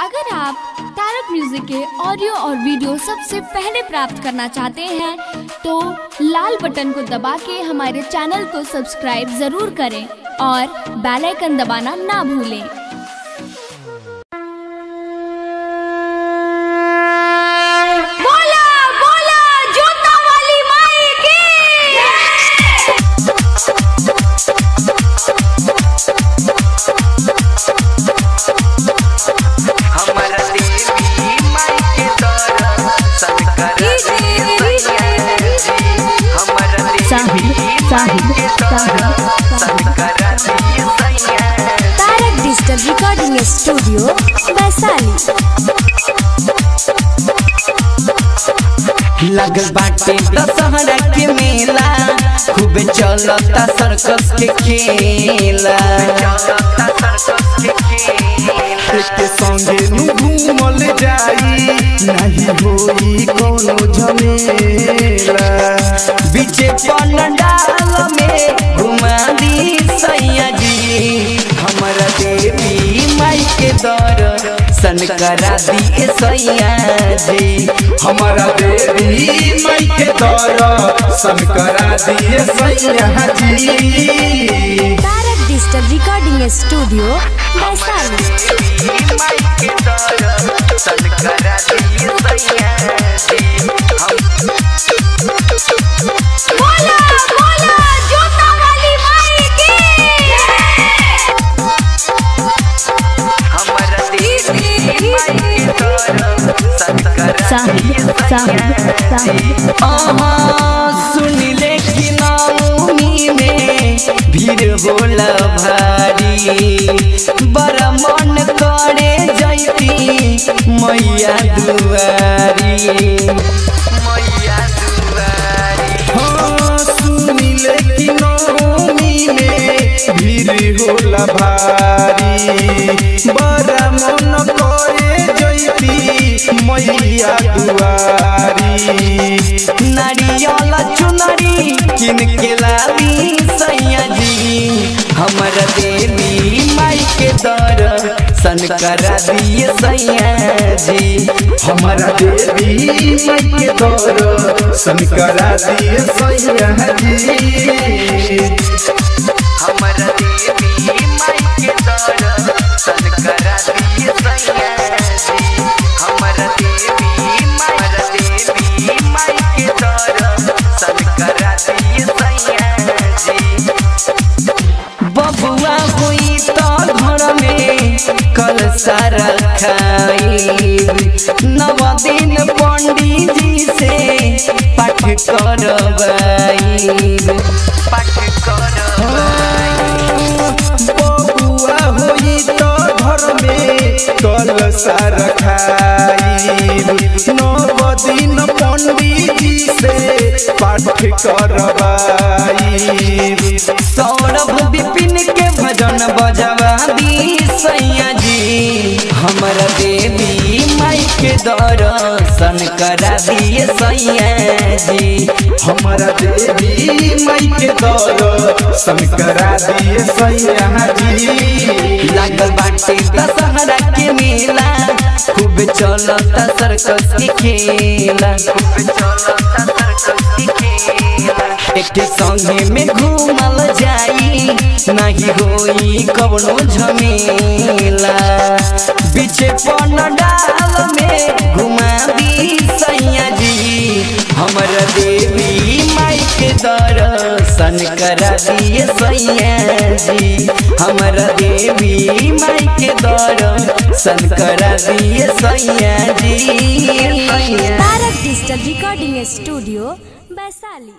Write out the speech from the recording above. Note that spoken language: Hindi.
अगर आप तारक म्यूज़िक के ऑडियो और वीडियो सबसे पहले प्राप्त करना चाहते हैं तो लाल बटन को दबा के हमारे चैनल को सब्सक्राइब ज़रूर करें और बेल आइकन दबाना ना भूलें। स्टूडियो वैशाली लगल बाटे दशहरा के मेला। खूब चलता सर्कस के खेला। के संगे नु घूमल जाई। नहीं होई कोनो झमेला। बीचे पंडाल माई सन करा दिए सैया जी। हमारा देवी माई के दर्शन करा दिए सैया जी। Tarak digital recording studio Vaishali कि नवमी में भीड़ होला भारी बड़ा मन करे जैती मैया दुआरी मैया हाँ सुनिले कि नवमी में भीड़ होला भारी बड़ा मन करे जैती। मैया दुआरी नारियल चुनरी किन के लाली सैया जी हमर देवी माई के दर्शन करा दिए सैया जी हमारा देवी माई के दर्शन करा दिए सैया जी सारा खाई नव दिन पंडित जी से पाठ कर पाठ करवाई बबुआ हुई तो घर में कल सारा खाई दर्शन करा दिए सैया जी। हमारा देवी माई के दर्शन करा दिए सैया जी। लागल बाटे दशहरा के मेला खूब चलता सर्कस के खेला। खूब चलता सर्कस एक संगे में घूमल जाई नहीं होई कवनो झमेला बीचे पंडाल में घुमा दी सैया जी हमर देवी माई के दर्शन करा दिए सैया जी हमर देवी माई के दर्शन करा दिए सैया जी Tarak digital recording studio Vaishali